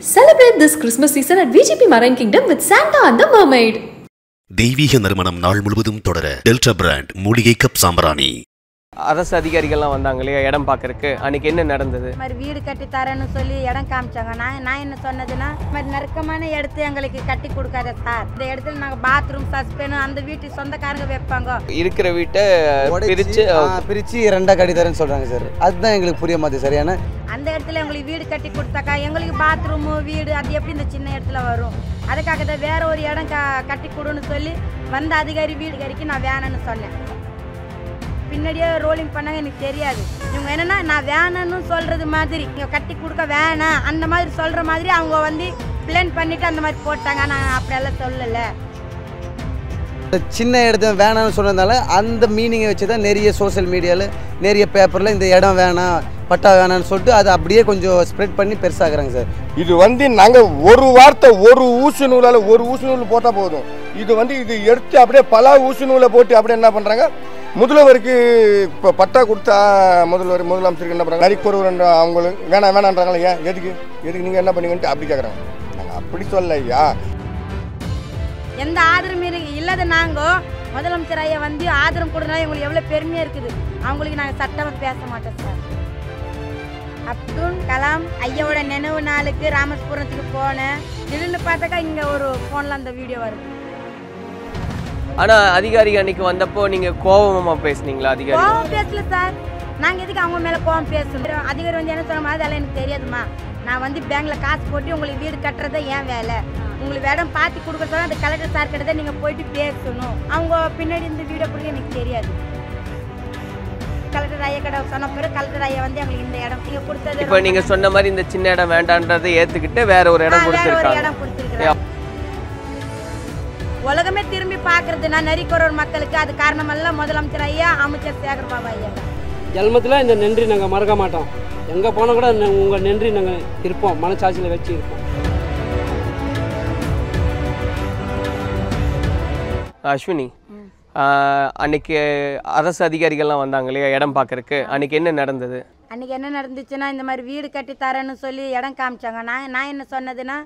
Celebrate this Christmas season at VGP marine kingdom with Santa and mermaid தெய்வீக நறுமணம் நாள் முழுவதும் தொடர டெல்டா பிராண்ட் மூலிகை கப் சாம்பிராணி அரசு அதிகாரிகள்லாம் வந்தாங்க இல்லையா? இடம் பார்க்கறக்கு. அன்னைக்கு என்ன நடந்தது? மாதிரி வீடு கட்டி தரேன்னு சொல்லி இடம் காமிச்சாங்க. நான் நான் என்ன சொன்னதுன்னா மாதிரி நெருக்கமான இடத்த எங்களுக்கு கட்டி கொடுக்காத சார். இந்த இடத்துல நாங்கள் பாத்ரூம் சஸ்பென் அந்த வீட்டு சொந்தக்காரங்க வைப்பாங்க. இருக்கிற வீட்டை பிரிச்சு பிரிச்சு ரெண்டா கட்டி தரேன்னு சொல்றாங்க சார். அதுதான் எங்களுக்கு புரிய மாட்டேது சார். ஏன்னா அந்த இடத்துல எங்களுக்கு வீடு கட்டி கொடுத்தாக்கா எங்களுக்கு பாத்ரூமு வீடு அது எப்படி இந்த சின்ன இடத்துல வரும்? அதுக்காக தான் வேற ஒரு இடம் க கட்டி கொடுன்னு சொல்லி வந்த அதிகாரி வீடுகாரிக்கு நான் வேணான்னு சொன்னேன். பின்னாடியே ரோலிங் பண்ணாங்க எனக்கு தெரியாது. இவங்க என்னன்னா நான் வேணான்னு சொல்கிறது மாதிரி இங்கே கட்டி கொடுக்க வேணாம். அந்த மாதிரி சொல்கிற மாதிரி அவங்க வந்து பிளான் பண்ணிவிட்டு அந்த மாதிரி போட்டாங்க. நான் அப்படியெல்லாம் சொல்லலை. சின்ன இடத்த வேணாம்னு சொன்னதுனால அந்த மீனிங்கை வச்சு தான் நிறைய சோஷியல் மீடியாவில் நிறைய பேப்பரில் இந்த இடம் வேணாம் பட்டா வேணாம்னு சொல்லிட்டு அதை அப்படியே கொஞ்சம் ஸ்ப்ரெட் பண்ணி பெருசாக்குறாங்க சார். இது வந்து நாங்கள் ஒரு வார்த்தை ஒரு ஊசி நூலால் ஒரு ஊசி நூல் போட்டால் போதும். இது வந்து இது எடுத்து அப்படியே பல ஊசி நூலை போட்டு அப்படியே என்ன பண்ணுறாங்க முதல்வருக்கு இப்போ பட்டா கொடுத்தா முதல்வர் முதலமைச்சருக்கு என்ன பண்ணுறாங்க நரிக்குறவர் அவங்களுக்கு வேணாம் வேணான்றாங்களே ஏன்? எதுக்கு? எதுக்கு நீங்கள் என்ன பண்ணீங்கன்ட்டு அப்படி கேட்குறாங்க நாங்கள் அப்படி சொல்ல ஐயா எந்த ஆதரவும் இரு- இல்லாத நாங்கள் முதலமைச்சர் ஐயா வந்து ஆதரவு கொடுத்தா எங்களுக்கு எவ்வளோ பெருமையாக இருக்குது. அவங்களுக்கு நாங்கள் சட்டமாக பேச மாட்டோம் சார் அப்துல் கலாம் ஐயாவோட நினைவு நாளுக்கு ராமஸ்புரத்துக்கு போனேன் திடீர்னு பார்த்தாக்கா இங்கே ஒரு ஃபோனில் அந்த வீடியோ வருது. ஆனா அதிகாரி அன்னைக்கு வந்தப்போ நீங்க கோபமா பேசுனீங்களா அதிகாரி? கோவம் பேசல சார் நாங்கள் எதுக்கு அவங்க மேலே கோவம் பேசணும்? அதிகாரி வந்து என்ன சொன்ன அதெல்லாம் எனக்கு தெரியாதுமா நான் வந்து பேங்க்ல காசு போட்டு உங்களுக்கு வீடு கட்டுறது ஏன் வேலை. உங்களுக்கு இடம் பார்த்து கொடுக்க சொல்ல அந்த கலெக்டர் சார் கிட்ட தான் நீங்கள் போயிட்டு பேசணும். அவங்க பின்னாடி இந்த வீடியோ கொடுக்க எனக்கு தெரியாது. கலெக்டர் ஐயா கிட்ட சொன்ன பிறகு கலெக்டர் ஐயா வந்து எங்களுக்கு இந்த இடம் நீங்கள் கொடுத்தது இப்போ நீங்க சொன்ன மாதிரி இந்த சின்ன இடம் வேண்டான்றதை ஏத்துக்கிட்டு வேற ஒரு இடம் கொடுத்துருக்காங்க. இடம் கொடுத்துருக்குறாங்க. உலகமே திரும்பி பார்க்கறதுனா நரிக்குறவர் மக்களுக்கு அது காரணமெல்லாம் முதலமைச்சர் ஐயா அமைச்சர் சேகர் பாபா ஐயா. ஜென்மத்தில் இந்த நன்றி நாங்கள் மறக்க மாட்டோம். எங்கே போனால் கூட ந- உங்கள் நன்றி நாங்கள் இருப்போம் மனசாட்சியில் வச்சு இருப்போம் அஸ்வினி. அன்னைக்கு அரசு அதிகாரிகள்லாம் வந்தாங்க இல்லையா? இடம் பார்க்கறக்கு. அன்னைக்கு என்ன நடந்தது? அன்றைக்கி என்ன நடந்துச்சுன்னா இந்த மாதிரி வீடு கட்டி தரேன்னு சொல்லி இடம் காமிச்சாங்க. நான் நான் என்ன சொன்னதுன்னா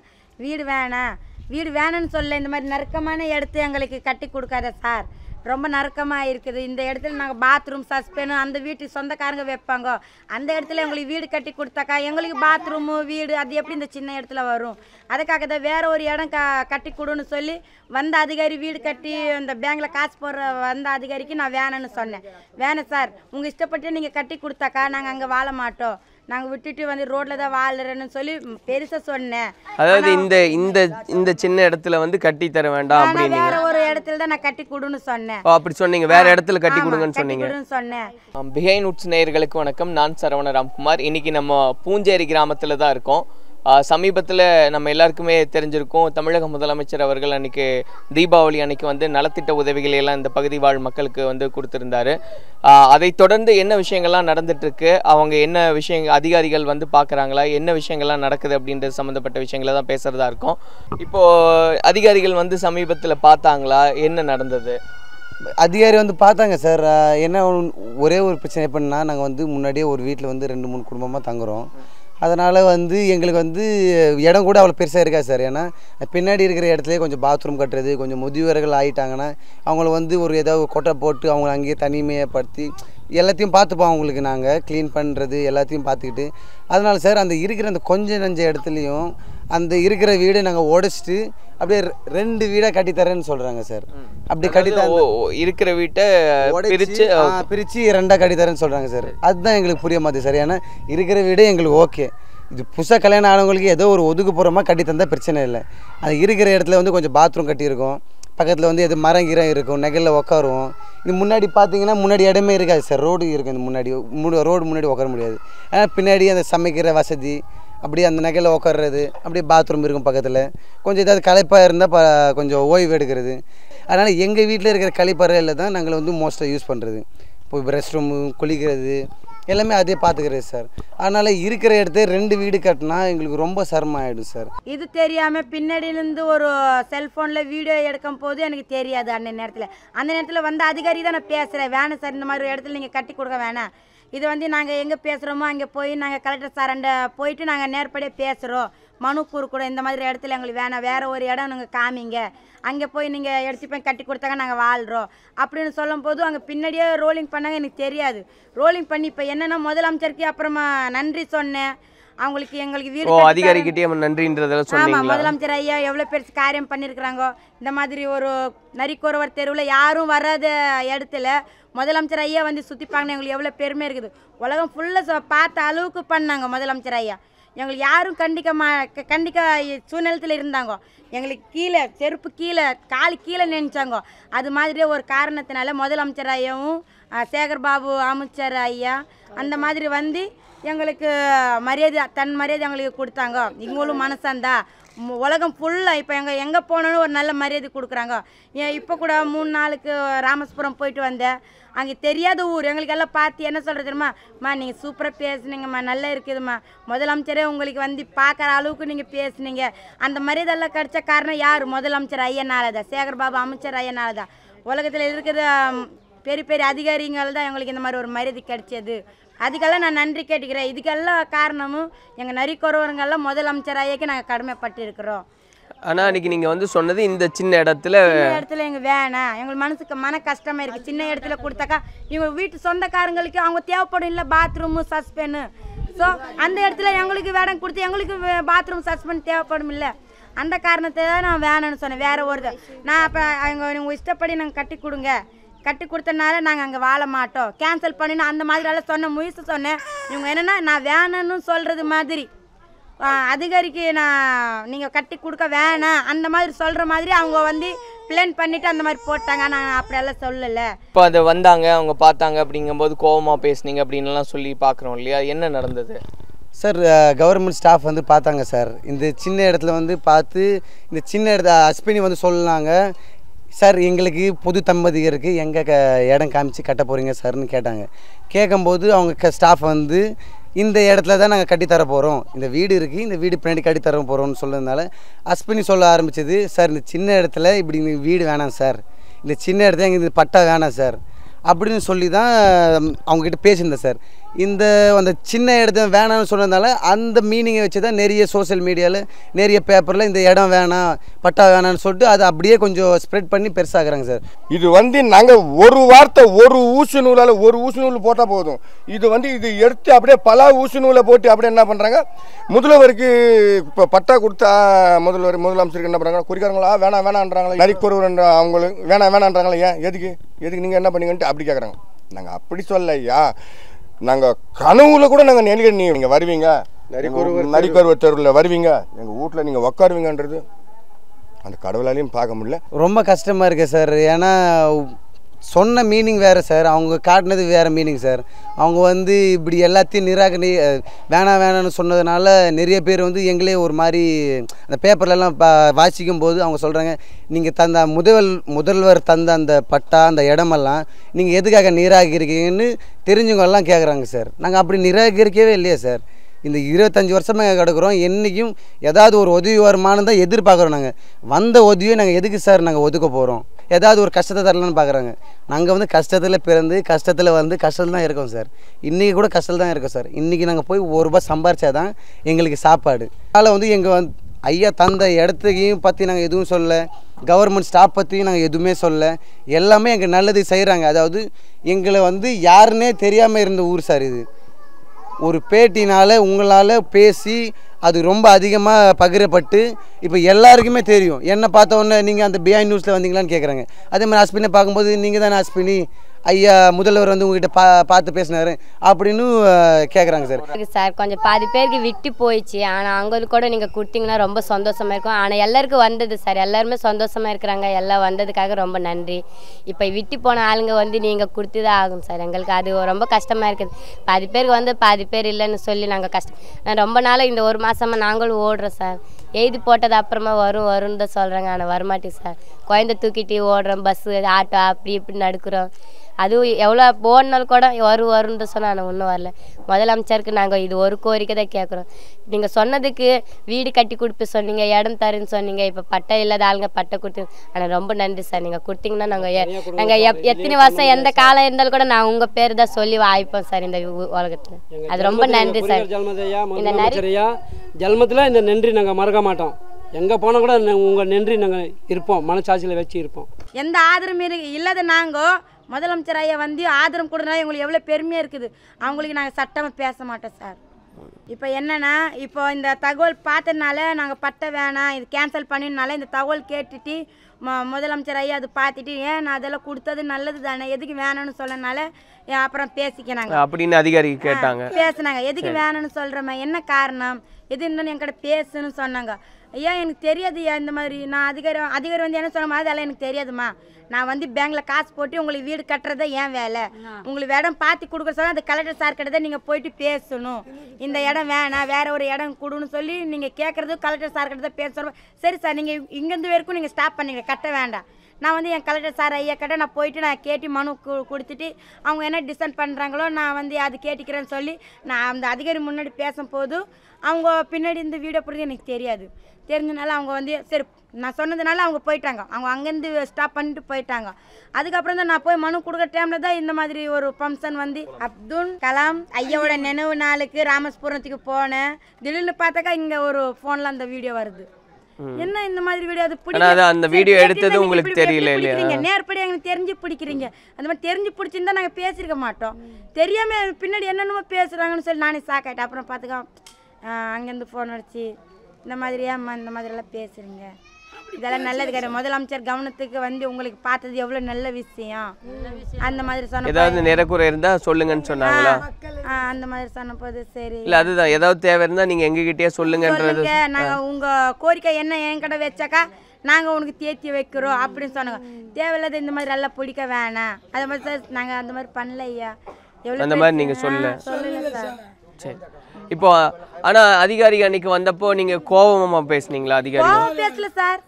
வீடு வேணாம். வீடு வேணும்னு சொல்ல இந்த மாதிரி நெருக்கமான இடத்த எங்களுக்கு கட்டி கொடுக்காத சார். ரொம்ப நறுக்கமாக இருக்குது. இந்த இடத்துல நாங்கள் பாத்ரூம் சஸ்பெனு அந்த வீட்டு சொந்தக்காரங்க வைப்பாங்க. அந்த இடத்துல எங்களுக்கு வீடு கட்டி கொடுத்தாக்கா எங்களுக்கு பாத்ரூமு வீடு அது எப்படி இந்த சின்ன இடத்துல வரும்? அதுக்காக தான் வேறு ஒரு இடம் க கட்டி கொடுன்னு சொல்லி வந்த அதிகாரி வீடு கட்டி அந்த பேங்க்கில் காசு போடுற வந்த அதிகாரிக்கு நான் வேணும்னு சொன்னேன். வேணாம் சார் உங்கள் இஷ்டப்பட்டு நீங்கள் கட்டி கொடுத்தாக்கா நாங்கள் அங்கே வாழ மாட்டோம். நாங்கள் விட்டுட்டு வந்து ரோட்டில் தான் வாழறேன்னு சொல்லி பெருசாக சொன்னேன். அதாவது இந்த இந்த இந்த சின்ன இடத்துல வந்து கட்டி தர வேண்டாம் அப்படின்னு வேற ஒரு இடத்துல தான் நான் கட்டி கொடுன்னு சொன்னேன். ஓ அப்படி சொன்னீங்க. வேற இடத்துல கட்டி கொடுங்கன்னு சொன்னீங்க. சொன்னேன். பிஹைண்ட் உட்ஸ் நேயர்களுக்கு வணக்கம். நான் சரவண ராம்குமார். இன்னைக்கு நம்ம பூஞ்சேரி கிராமத்தில் தான் இருக்கோம். சமீபத்தில் நம்ம எல்லாருக்குமே தெரிஞ்சிருக்கும் தமிழக முதலமைச்சர் அவர்கள் அன்றைக்கி தீபாவளி அன்னைக்கு வந்து நலத்திட்ட உதவிகளை எல்லாம் இந்த பகுதி வாழ் மக்களுக்கு வந்து கொடுத்துருந்தாரு. அதை தொடர்ந்து என்ன விஷயங்கள்லாம் நடந்துட்டுருக்கு? அவங்க என்ன விஷயங்கள் அதிகாரிகள் வந்து பார்க்குறாங்களா என்ன விஷயங்கள்லாம் நடக்குது அப்படின்றது சம்மந்தப்பட்ட விஷயங்களை தான் பேசுறதா இருக்கும். இப்போது அதிகாரிகள் வந்து சமீபத்தில் பார்த்தாங்களா? என்ன நடந்தது? அதிகாரி வந்து பார்த்தாங்க சார். என்ன ஒரே ஒரு பிரச்சனை எப்படின்னா நாங்கள் வந்து முன்னாடியே ஒரு வீட்டில் வந்து ரெண்டு மூணு குடும்பமாக தங்குறோம். அதனால் வந்து எங்களுக்கு வந்து இடம் கூட அவ்வளோ பெருசாக இருக்காது சார். ஏன்னா பின்னாடி இருக்கிற இடத்துலேயே கொஞ்சம் பாத்ரூம் கட்டுறது கொஞ்சம் முதியவர்கள் ஆகிட்டாங்கன்னா அவங்கள வந்து ஒரு ஏதாவது கொட்டை போட்டு அவங்கள அங்கேயே தனிமையப்படுத்தி எல்லாத்தையும் பார்த்துப்போம் அவங்களுக்கு நாங்கள் க்ளீன் பண்ணுறது எல்லாத்தையும் பார்த்துக்கிட்டு. அதனால் சார் அந்த இருக்கிற அந்த கொஞ்சம் நஞ்ச இடத்துலையும் அந்த இருக்கிற வீடை நாங்கள் உடைச்சிட்டு அப்படியே ரெண்டு வீடாக கட்டித்தரேன்னு சொல்கிறாங்க சார். அப்படி கட்டி இருக்கிற வீட்டை பிரிச்சு பிரித்து பிரித்து ரெண்டாக கட்டி தரேன்னு சொல்கிறாங்க சார். அதுதான் எங்களுக்கு புரிய மாட்டேது சார். ஏன்னா இருக்கிற வீடே எங்களுக்கு ஓகே. இது புதுசாக கல்யாணம் ஆனவங்களுக்கு ஏதோ ஒரு ஒதுக்குப்புறமாக கட்டி தந்தால் பிரச்சனை இல்லை. அது இருக்கிற இடத்துல வந்து கொஞ்சம் பாத்ரூம் கட்டியிருக்கோம். பக்கத்தில் வந்து எது மரம் கீரம் இருக்கும். நெகலில் உட்காருவோம் இது முன்னாடி பார்த்தீங்கன்னா முன்னாடி இடமே இருக்காது சார். ரோடு இருக்கும் இந்த முன்னாடி. ரோடு முன்னாடி உட்கார முடியாது. ஆனால் பின்னாடி அந்த சமைக்கிற வசதி அப்படியே அந்த நகையில் உட்கார்றது அப்படியே பாத்ரூம் இருக்கும் பக்கத்தில். கொஞ்சம் ஏதாவது களைப்பாக இருந்தால் ப கொஞ்சம் ஓய்வு எடுக்கிறது. அதனால் எங்கள் வீட்டில் இருக்கிற கழிப்பறையில் தான் நாங்கள் வந்து மோஸ்ட்டாக யூஸ் பண்ணுறது இப்போ ரெஸ்ட் ரூமு குளிக்கிறது எல்லாமே அதே பார்த்துக்கிறது சார் அதனால் இருக்கிற இடத்த ரெண்டு வீடு கட்டினா எங்களுக்கு ரொம்ப சிரமம் ஆகிடும் சார் இது தெரியாமல் பின்னாடியிலேருந்து ஒரு செல்ஃபோனில் வீடியோ எடுக்கும் போது எனக்கு தெரியாது அந்த நேரத்தில். அந்த நேரத்தில் வந்த அதிகாரி தான் நான் பேசுகிறேன் வேணாம் சார் இந்த மாதிரி ஒரு இடத்துல நீங்கள் கட்டி கொடுக்க வேணாம். இது வந்து நாங்கள் எங்கே பேசுகிறோமோ அங்கே போய் நாங்கள் கலெக்டர் சாரண்ட போயிட்டு நாங்கள் நேர்படியாக பேசுகிறோம் மனுக்கூர் கூட இந்த மாதிரி இடத்துல எங்களுக்கு வேணாம். வேறு ஒரு இடம் நீங்கள் காமிங்க. அங்கே போய் நீங்கள் எடுத்து போய் கட்டி கொடுத்தாங்க நாங்கள் வாழ்கிறோம் அப்படின்னு சொல்லும்போது அங்கே பின்னாடியே ரோலிங் பண்ணாங்க எனக்கு தெரியாது. ரோலிங் பண்ணி இப்போ என்னென்னா முதலமைச்சருக்கு அப்புறமா நன்றி சொன்னேன். அவங்களுக்கு எங்களுக்கு வீடு ஓ கட்டி தரேன். அதிகாரிகிட்டே நன்றின்றதெல்லாம் ஆமாம் சொன்னீங்களா? முதலமைச்சர் ஐயா எவ்வளோ பெருசு காரியம் பண்ணியிருக்கிறாங்கோ இந்த மாதிரி ஒரு நரிக்கொருவர் தெருவில் யாரும் வராத இடத்துல முதலமைச்சர் ஐயா வந்து சுற்றிப்பாங்கன்னு எங்களுக்கு எவ்வளோ பெருமை இருக்குது. உலகம் ஃபுல்லாக பார்த்த அளவுக்கு பண்ணாங்க முதலமைச்சர் ஐயா. எங்களுக்கு யாரும் கண்டிக்க மா கண்டிக்க சூழ்நிலத்தில் இருந்தாங்க. எங்களுக்கு கீழே செருப்பு கீழே காலு கீழே நினைச்சாங்க அது மாதிரியே ஒரு காரணத்தினால முதலமைச்சர் ஐயாவும் அஹ், சேகர் பாபு அமைச்சர் ஐயா அந்த மாதிரி வந்து எங்களுக்கு மரியாதை தன் மரியாதை எங்களுக்கு கொடுத்தாங்க. இவங்களும் மனசாந்தா. உலகம் ஃபுல்லாக இப்போ எங்கே எங்கே போனாலும் ஒரு நல்ல மரியாதை கொடுக்குறாங்க. ஏன் இப்போ கூட மூணு நாளுக்கு ராமஸ்புரம் போயிட்டு வந்தேன். அங்கே தெரியாத ஊர். எங்களுக்கு எல்லாம் பார்த்து என்ன சொல்கிறது தெரியுமா? மா நீங்கள் சூப்பராக பேசுனீங்கம்மா. நல்லா இருக்குதும்மா. முதலமைச்சரே உங்களுக்கு வந்து பார்க்குற அளவுக்கு நீங்கள் பேசுனீங்க. அந்த மரியாதையெல்லாம் கிடைச்ச காரணம் யார்? முதலமைச்சர் ஐயனால தான் சேகர் பாபு அமைச்சர் ஐயனால தான் உலகத்தில் இருக்கிற பெரிய பெரிய அதிகாரிகள் தான் எங்களுக்கு இந்த மாதிரி ஒரு மரியாதை கிடைச்சது. அதுக்கெல்லாம் நான் நன்றி கேட்டுக்கிறேன். இதுக்கெல்லாம் காரணமும் எங்கள் நரிக்குறவருங்கெல்லாம் முதலமைச்சர் ஐயாக்கு நாங்கள் கடமைப்பட்டிருக்கிறோம். ஆனா அன்னைக்கு நீங்க வந்து சொன்னது இந்த சின்ன இடத்துல சின்ன இடத்துல எங்க வேணாம் எங்களுக்கு மனசுக்கு மன கஷ்டமா இருக்கு. சின்ன இடத்துல கொடுத்தாக்கா இவங்க வீட்டு சொந்தக்காரங்களுக்கு அவங்க தேவைப்படும் இல்லை பாத்ரூமு சஸ்பென்னு ஸோ அந்த இடத்துல எங்களுக்கு வேடம் கொடுத்து எங்களுக்கு பாத்ரூம் சஸ்பெண்ட் தேவைப்படும் இல்லை. அந்த காரணத்தை தான் நான் வேணும்னு சொன்னேன். வேற ஒரு. நான் அப்போ அவங்க உங்கள் இஷ்டப்படி நாங்கள் கட்டி கொடுங்க. கட்டி கொடுத்தனால நாங்கள் அங்கே வாழ மாட்டோம். கேன்சல் பண்ணினு அந்த மாதிரி எல்லாம் சொன்ன முயற்சி சொன்னேன். இவங்க என்னென்னா நான் வேணும்னு சொல்கிறது மாதிரி. அதிகாரிக்கு நான் நீங்கள் கட்டி கொடுக்க வேணாம். அந்த மாதிரி சொல்கிற மாதிரி அவங்க வந்து பிளான் பண்ணிவிட்டு அந்த மாதிரி போட்டாங்க. நான் அப்படியெல்லாம் சொல்லலை. இப்போ அதை வந்தாங்க அவங்க பார்த்தாங்க அப்படிங்கும்போது கோவமா பேசுனீங்க அப்படின்னுலாம் சொல்லி பார்க்குறோம் இல்லையா? என்ன நடந்தது? சார் கவர்மெண்ட் ஸ்டாஃப் வந்து பார்த்தாங்க சார். இந்த சின்ன இடத்துல வந்து பார்த்து இந்த சின்ன இடத்த அஸ்பினி வந்து சொன்னாங்க. சார் எங்களுக்கு புது தம்பதியருக்கு எங்கே க இடம் காமிச்சு கட்ட போகிறீங்க சார்னு கேட்டாங்க. கேட்கும்போது அவங்க க ஸ்டாஃப் வந்து இந்த இடத்துல தான் நாங்கள் கட்டித்தர போகிறோம் இந்த வீடு இருக்குது இந்த வீடு பின்னாடி கட்டித்தர போகிறோம்னு சொன்னதுனால அஸ்பினி சொல்ல ஆரம்பிச்சது சார் இந்த சின்ன இடத்துல இப்படி வீடு வேணாம் சார். இந்த சின்ன இடத்துல எங்களுக்கு பட்டா வேணாம் சார். அப்படின்னு சொல்லி தான் அவங்கக்கிட்ட பேசியிருந்தேன் சார். இந்த அந்த சின்ன இடத்த வேணாம்னு சொன்னதுனால அந்த மீனிங்கை வச்சு தான் நிறைய சோஷியல் மீடியாவில் நிறைய பேப்பரில் இந்த இடம் வேணாம் பட்டா வேணாம்னு சொல்லிட்டு அதை அப்படியே கொஞ்சம் ஸ்ப்ரெட் பண்ணி பெருசாகிறாங்க சார். இது வந்து நாங்கள் ஒரு வார்த்தை ஒரு ஊசி நூலால் ஒரு ஊசி நூல் போட்டால் போதும். இது வந்து இது எடுத்து அப்படியே பல ஊசி நூலை போட்டு அப்படியே என்ன பண்ணுறாங்க முதல்வருக்கு இப்போ பட்டா கொடுத்தா முதல்வர் முதலமைச்சருக்கு என்ன பண்ணுறாங்க குறிக்காரங்களா வேணாம் வேணான்றாங்களா நரிக்குறவர் அவங்களுக்கு வேணாம் வேணான்றாங்களா ஏன்? எதுக்கு? எதுக்கு நீங்கள் என்ன பண்ணீங்கன்ட்டு அப்படி கேட்குறாங்க நாங்கள் அப்படி சொல்லலையா? நாங்கள் கனவுல கூட நாங்கள் நெல்கி நீ நீங்கள் வருவீங்க. நரிக்குறவர் தெருவில் வருவீங்க. எங்கள் வீட்டில் நீங்கள் உட்காருவீங்கன்றது அந்த கடவுளாலையும் பார்க்க முடியல. ரொம்ப கஷ்டமாக இருக்குது சார் ஏன்னா சொன்ன மீனிங் வேறு சார் அவங்க காட்டினது வேறு மீனிங் சார் அவங்க வந்து இப்படி எல்லாத்தையும் நிராகரி வேணாம் வேணாம்னு சொன்னதுனால நிறைய பேர் வந்து எங்களே ஒரு மாதிரி அந்த பேப்பர்லலாம் பா வாசிக்கும் போது அவங்க சொல்கிறாங்க நீங்கள் தந்த முதல் முதல்வர் தந்த அந்த பட்டா அந்த இடமெல்லாம் நீங்கள் எதுக்காக நிராகரிக்கீங்கன்னு தெரிஞ்சவங்கெல்லாம் கேட்குறாங்க சார் நாங்கள் அப்படி நிராகரிக்கவே இல்லையே சார் இந்த இருபத்தஞ்சி வருஷமாக கிடக்குறோம். என்றைக்கும் ஏதாவது ஒரு உதவி வருமானம் தான் எதிர்பார்க்குறோம் நாங்கள் வந்த உதவியை நாங்கள் எதுக்கு சார் நாங்கள் ஒதுக்க போகிறோம் ஏதாவது ஒரு கஷ்டத்தை தரலான்னு பார்க்குறாங்க. நாங்கள் வந்து கஷ்டத்தில் பிறந்து கஷ்டத்தில் வந்து கஷ்டத்தில் தான் இருக்கோம் சார். இன்றைக்கி கூட கஷ்டத்தில் தான் இருக்கோம் சார். இன்றைக்கி நாங்கள் போய் ஒரு ரூபா சம்பாரிச்சா தான் எங்களுக்கு சாப்பாடு. அதனால் வந்து எங்கள் வந்து ஐயா தந்த இடத்துக்கையும் பற்றி நாங்கள் எதுவும் சொல்ல கவர்மெண்ட் ஸ்டாஃப் பற்றியும் நாங்கள் எதுவுமே சொல்ல எல்லாமே எங்கள் நல்லது செய்கிறாங்க அதாவது எங்களை வந்து யாருன்னே தெரியாமல் இருந்த ஊர் சார் இது. ஒரு பேட்டினால் உங்களால் பேசி அது ரொம்ப அதிகமாக பகிரப்பட்டு இப்போ எல்லாருக்குமே தெரியும். என்னை பார்த்த உடனே நீங்கள் அந்த பிஐ நியூஸில் வந்தீங்களான்னு கேட்குறாங்க அதே மாதிரி அஸ்பினை பார்க்கும்போது நீங்கள் தானே அஸ்பினி ஐயா முதல்வர் வந்து உங்ககிட்ட பா பார்த்து பேசினாரு அப்படின்னு கேட்குறாங்க சார். சார் கொஞ்சம் பாதி பேருக்கு விட்டு போயிடுச்சு. ஆனால் அங்கே கூட நீங்கள் கொடுத்தீங்கன்னா ரொம்ப சந்தோஷமாக இருக்கும். ஆனால் எல்லாருக்கும் வந்தது சார். எல்லாருமே சந்தோஷமா இருக்கிறாங்க. எல்லாம் வந்ததுக்காக ரொம்ப நன்றி. இப்போ விட்டு போன ஆளுங்க வந்து நீங்கள் கொடுத்து தான் ஆகும் சார். எங்களுக்கு அது ரொம்ப கஷ்டமாக இருக்குது. பாதி பேருக்கு வந்து பாதி பேர் இல்லைன்னு சொல்லி நாங்கள் கஷ்டம் ரொம்ப நாள் இந்த ஒரு மாதமாக நாங்களும் ஓடுறோம் சார். எழுதி போட்டது அப்புறமா வரும் வரும்னு தான் சொல்கிறாங்க ஆனால் வரமாட்டேங்குது சார். குழந்தை தூக்கிட்டு ஓடுறோம் பஸ்ஸு ஆட்டோ அப்படி இப்படி நடக்கிறோம். அதுவும் எவ்வளோ ஓடினாலும் கூட வரும் வரும்னு தான் சொன்னால் ஆனால் ஒன்றும் வரல. முதலமைச்சருக்கு நாங்கள் இது ஒரு கோரிக்கை தான் கேட்குறோம். நீங்கள் சொன்னதுக்கு வீடு கட்டி கொடுப்பு சொன்னீங்க இடம் தருன்னு சொன்னீங்க. இப்போ பட்டை இல்லாத ஆளுங்க பட்டை கொடுத்து ஆனால் ரொம்ப நன்றி சார். நீங்கள் கொடுத்தீங்கன்னா நாங்கள் நாங்கள் எப் எத்தனை வருஷம் எந்த காலம் இருந்தாலும் கூட நான் உங்கள் பேர் தான் சொல்லி வாய்ப்போம் சார் இந்த உலகத்தில். அது ரொம்ப நன்றி சார். இந்த ஜல்மத்தில் இந்த நன்றி நாங்கள் மறக்க மாட்டோம். எங்கே போனால் கூட உங்கள் நன்றி நாங்கள் இருப்போம். மனசாட்சியில் வச்சு இருப்போம். எந்த ஆதரவும் இல்லாத நாங்கள் முதலமைச்சர் ஐயா வந்து ஆதரவு கொடுனால எங்களுக்கு எவ்வளோ பெருமையாக இருக்குது. அவங்களுக்கு நாங்கள் சட்டமாக பேச மாட்டோம் சார். இப்போ என்னென்னா இப்போ இந்த தகவல் பார்த்ததுனால நாங்கள் பட்டை வேணாம் இது கேன்சல் பண்ணினால இந்த தகவல் கேட்டுட்டு ம முதலமைச்சர் ஐயா அது பார்த்துட்டு ஏன் நான் அதெல்லாம் கொடுத்தது நல்லது தானே? எதுக்கு வேணும்னு சொல்லனால அப்புறம் பேசிக்கினாங்க அப்படின்னு அதிகாரி கேட்டாங்க. பேசுனாங்க. எதுக்கு வேணும்னு சொல்கிறேம்மா என்ன காரணம்? எது இருந்தாலும் என்கிட்ட பேசுன்னு சொன்னாங்க. ஐயா எனக்கு தெரியாதுய்யா இந்த மாதிரி. நான் அதிகாரி அதிகாரி வந்து என்ன சொன்ன மாதிரி அதெல்லாம் எனக்கு தெரியாதும்மா. நான் வந்து பேங்க்ல காசு போட்டு உங்களுக்கு வீடு கட்டுறதே ஏன் வேலை. உங்களுக்கு இடம் பார்த்து கொடுக்க சொல்ல அந்த கலெக்டர் சார் கிட்ட தான் நீங்கள் போயிட்டு பேசணும். இந்த இடம் வேணாம் வேற ஒரு இடம் கொடுன்னு சொல்லி நீங்கள் கேட்குறது கலெக்டர் சார் கிட்ட தான் பேச சரி சார் நீங்கள் இங்கேருந்து வரைக்கும் நீங்கள் ஸ்டாப் பண்ணிங்க கட்ட வேண்டாம். நான் வந்து என் கலெக்டர் சார் ஐயா கிட்ட நான் போயிட்டு நான் கேட்டு மனு கொடுத்துட்டு அவங்க என்ன டிசைன் பண்ணுறாங்களோ நான் வந்து அது கேட்டுக்கிறேன்னு சொல்லி நான் அந்த அதிகாரி முன்னாடி பேசும்போது அவங்க பின்னாடி இந்த வீடியோ போடுறது எனக்கு தெரியாது. தெரிஞ்சனால அவங்க வந்து சரி நான் சொன்னதுனால அவங்க போயிட்டாங்க. அவங்க அங்கேருந்து ஸ்டாப் பண்ணிட்டு போயிட்டாங்க. அதுக்கப்புறம் தான் நான் போய் மனு கொடுக்குற டைமில் தான் இந்த மாதிரி ஒரு ஃபங்க்ஷன் வந்து அப்துல் கலாம் ஐயாவோட நினைவு நாளுக்கு ராமஸ்புரத்துக்கு போனேன். திடீர்னு பார்த்தாக்கா இங்கே ஒரு ஃபோனில் அந்த வீடியோ வருது. என்ன இந்த மாதிரி வீடியோ அது அது அந்த கேட்டுட்டு எடுத்தது நீங்க உங்களுக்கு தெரியல இல்லையா? நேர்படி எங்களுக்கு தெரிஞ்சு பிடிக்கிறீங்க. அந்த மாதிரி தெரிஞ்சு பிடிச்சிருந்தா நாங்கள் பேசியிருக்க மாட்டோம். தெரியாம பின்னாடி என்னென்னமோ பேசுகிறாங்கன்னு சொல்லி நானே சாக்காயிட்டேன் அப்புறம் பார்த்துக்கோ அங்கேருந்து ஃபோன் அடிச்சு இந்த மாதிரியாம்மா இந்த மாதிரியெல்லாம் பேசுகிறீங்க இதெல்லாம் நல்லது கிடையாது முதலமைச்சர் கவனத்துக்கு வந்து உங்களுக்கு பார்த்தது எவ்வளோ நல்ல விஷயம்? அந்த மாதிரி சொன்ன ஏதாவது நிறக்குறை இருந்தா சொல்லுங்கன்னு சொன்னாங்களா? அந்த மாதிரி சொன்னபோது சரி. இல்ல அதுதான். ஏதாவது தேவை இருந்தா நீங்க எங்ககிட்டயே சொல்லுங்கன்றது சொல்லுங்க. நாங்க உங்க கோரிக்கை என்ன என்கிட்ட வச்சாக்கா நாங்க உனக்கு தேத்தி வைக்கிறோம் அப்படின்னு சொன்னாங்க. தேவையில்லாத இந்த மாதிரி எல்லாம் பிடிக்க வேணாம். அது மாதிரி சார் நாங்க அந்த மாதிரி பண்ணல ஐயா. எவ்வளவு அந்த மாதிரி நீங்க சொல்லல. சொல்லல சார். சரி. இப்போ ஆனா அதிகாரி அன்னைக்கு வந்தப்போ நீங்க கோபமா பேசுனீங்களா அதிகாரி பேசல சார்.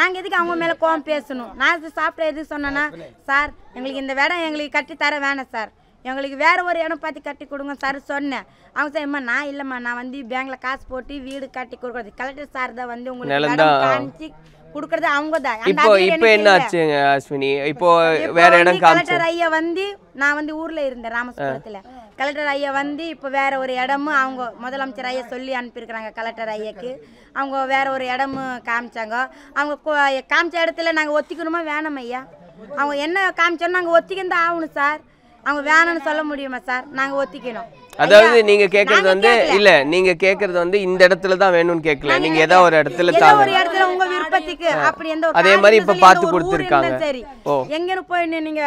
நாங்க எதுக்கு அவங்க மேல கோவம் பேசணும்? நான் சாப்பிட்ட எது சொன்னேன்னா சார் எங்களுக்கு இந்த இடம் எங்களுக்கு கட்டி தர வேணாம் சார். எங்களுக்கு வேற ஒரு இடம் பார்த்து கட்டி கொடுங்க சார் சொன்னேன். அவங்க சார் அம்மா நான் இல்லைம்மா. நான் வந்து பேங்க்ல காசு போட்டு வீடு கட்டி கொடுக்குறது. கலெக்டர் சார் தான் வந்து உங்களுக்கு. காமிச்சு கொடுக்கறது அவங்க தான். இப்போ இப்போ என்ன. ஆச்சுங்க அஸ்வினி? இப்போ வேற இடம் கலெக்டர் ஐயா வந்து நான் வந்து ஊர்ல இருந்தேன் ராமஸ்புரத்துல கலெக்டர் ஐயா வந்து இப்போ வேறு ஒரு இடமும் அவங்க முதலமைச்சர் ஐயா சொல்லி அனுப்பியிருக்கிறாங்க கலெக்டர் ஐயாக்கு. அவங்க வேறு ஒரு இடமும் காமிச்சாங்க. அவங்க காமிச்ச இடத்துல நாங்கள் ஒத்திக்கணுமா வேணாம் ஐயா? அவங்க என்ன காமிச்சோன்னு நாங்கள் ஒத்திக்கணும் தான் ஆகணும் சார். அவங்க வேணும்னு சொல்ல முடியுமா சார்? நாங்கள் ஒத்திக்கணும். அதாவது நீங்க கேக்குறது வந்து. இல்ல நீங்க கேக்குறது வந்து இந்த இடத்துல தான் வேணும்னு கேட்கல நீங்க ஏதோ ஒரு இடத்துல ஏதோ தாங்க ஒரு இடத்துல உங்க விருப்பத்துக்கு அப்படி எந்த ஒரு அதே மாதிரி இப்ப ஊர் கொடுத்திருக்காங்க. ஓ. எங்கன்னு போய் நீங்க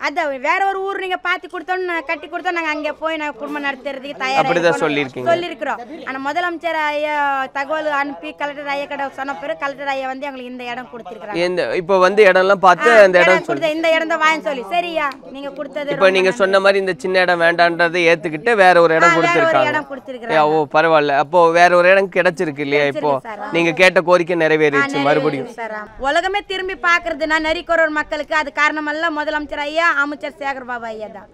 அதான் வேற ஒரு ஊர் நீங்க பார்த்து கொடுத்தோன்னு கட்டி கொடுத்தா நாங்க அங்க போய் நாங்க குடும்பம் நடத்துறதுக்கு தயாரா அப்படிதான் இருக்கோம். சொல்லியிருக்கீங்க. சொல்லியிருக்கிறோம் ஆனா முதலமைச்சர் ஐயா தகவல் அனுப்பி கலெக்டர் ஐயா கிட்ட சொன்ன பிறகு கலெக்டர் ஐயா வந்து எங்களுக்கு இந்த இடம் கொடுத்திருக்காங்க இந்த இப்போ வந்து இடம்லாம் பார்த்து அந்த இடம் இந்த இடம் தான் வாங்கி சொல்லி சரியா நீங்க கொடுத்தது இப்போ நீங்க சொன்ன மாதிரி இந்த சின்ன இடம் வேண்டான்றதை ஏத்துக்கிட்டு வேற ஒரு இடம் கொடுத்துருக்காங்க. ஓ பரவாயில்ல. அப்போ வேற ஒரு இடம் கிடைச்சிருக்கு இல்லையா இப்போ? நீங்க கேட்ட கோரிக்கை நிறைவேறிச்சு மறுபடியும். உலகமே திரும்பி பார்க்கறதுனா நரிக்கொரோர் மக்களுக்கு அது காரணமெல்லாம் முதலமைச்சர் ஐயா அமைச்சர் சேகர் பாபு ஐயா தான்.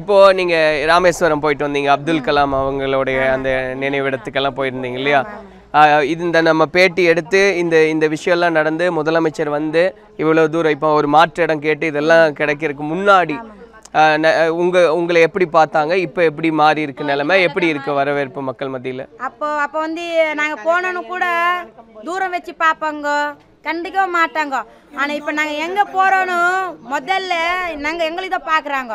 இப்போ நீங்க ராமேஸ்வரம் போயிட்டு வந்தீங்க அப்துல் கலாம் அவங்களுடைய அந்த நினைவிடத்துக்கெல்லாம் போயிருந்தீங்க இல்லையா? இது இந்த நம்ம பேட்டி எடுத்து இந்த இந்த விஷயம்லாம் நடந்து முதலமைச்சர் வந்து இவ்வளவு தூரம் இப்போ ஒரு மாற்று இடம் கேட்டு இதெல்லாம் கிடைக்கிறதுக்கு முன்னாடி உங்கள் ந- உங்களை எப்படி பார்த்தாங்க? இப்போ எப்படி மாறி இருக்கு நிலைமை? எப்படி இருக்கு வரவேற்பு மக்கள் மத்தியில்? அப்போ அப்போ வந்து நாங்கள் போனோன்னு கூட தூரம் வச்சு பார்ப்பாங்க. கண்டுக்க மாட்டாங்க. ஆனால் இப்போ நாங்கள் எங்கே போகிறோன்னு முதல்ல நாங்கள் எங்களுக்கு தான் பார்க்குறாங்க.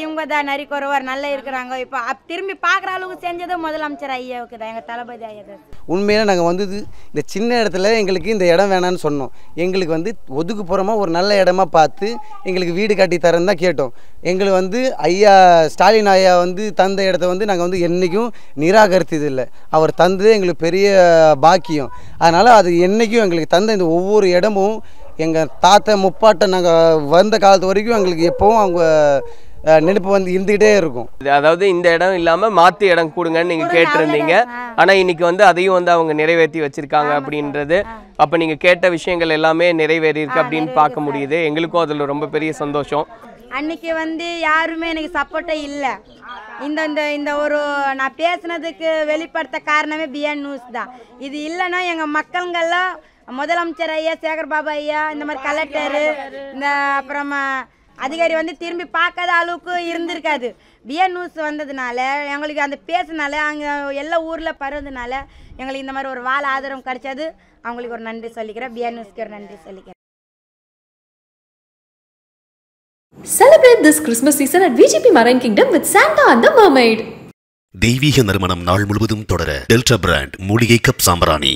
இவங்க தான் நரிக்குறவர் நல்லா இருக்கிறாங்க. இப்போ திரும்பி பார்க்குற அளவுக்கு செஞ்சது முதலமைச்சர் ஐயாவுக்கு தான் எங்கள் தளபதி ஐயா தான் உண்மையில நாங்கள் வந்தது இந்த சின்ன இடத்துல எங்களுக்கு இந்த இடம் வேணான்னு சொன்னோம். எங்களுக்கு வந்து ஒதுக்குப்புறமாக ஒரு நல்ல இடமா பார்த்து எங்களுக்கு வீடு கட்டி தரேன்னு தான் கேட்டோம். எங்களுக்கு வந்து ஐயா ஸ்டாலின் ஐயா வந்து தந்த இடத்த வந்து நாங்கள் வந்து என்றைக்கும் நிராகரித்தது இல்லை அவர் தந்ததே எங்களுக்கு பெரிய பாக்கியம். அதனால் அது என்றைக்கும் எங்களுக்கு தந்த இந்த ஒவ்வொரு இடமும் எங்கள் தாத்தா முப்பாட்டை நாங்கள் வந்த காலத்து வரைக்கும் எங்களுக்கு எப்போவும் அவங்க அஹ், நினைப்பு வந்து இருந்துக்கிட்டே இருக்கும். இது அதாவது இந்த இடம் இல்லாம மாத்து இடம் கொடுங்கன்னு நீங்க கேட்டிருந்தீங்க. ஆனா இன்னைக்கு வந்து அதையும் வந்து அவங்க நிறைவேற்றி வச்சிருக்காங்க அப்படின்றது. அப்ப நீங்க கேட்ட விஷயங்கள் எல்லாமே நிறைவேறி இருக்கு அப்படின்னு பார்க்க முடியுது. எங்களுக்கும் அதுல ரொம்ப பெரிய சந்தோஷம். அன்னைக்கு வந்து யாருமே எனக்கு சப்போர்ட்டே இல்லை. இந்த இந்த இந்த ஒரு நான் பேசுனதுக்கு வெளிப்படுத்த காரணமே பிஎன் நியூஸ் தான். இது இல்லைன்னா எங்கள் மக்கள்கள்லாம் முதலமைச்சர் ஐயா சேகர் பாபு ஐயா இந்த மாதிரி கலெக்டரு இந்த அப்புறமா அதிகாரி வந்து திரும்பி பார்க்காத அளவுக்கு இருந்திருக்காது. பிஎன் நியூஸ் வந்ததுனால எங்களுக்கு அந்த பேசுனால அங்கே எல்லா ஊரில் பரவுதுனால எங்களுக்கு இந்த மாதிரி ஒரு வாழ ஆதரவு கிடைச்சது. அவங்களுக்கு ஒரு நன்றி சொல்லிக்கிறேன். பிஎன் நியூஸ்க்கு ஒரு நன்றி சொல்லிக்கிறேன். Celebrate this Christmas season at VGP Marine Kingdom with Santa and the Mermaid. தெய்வீக நறுமணம் நாள் முழுவதும் தொடர டெல்டா பிராண்ட் மூலிகை கப் சாம்பிராணி.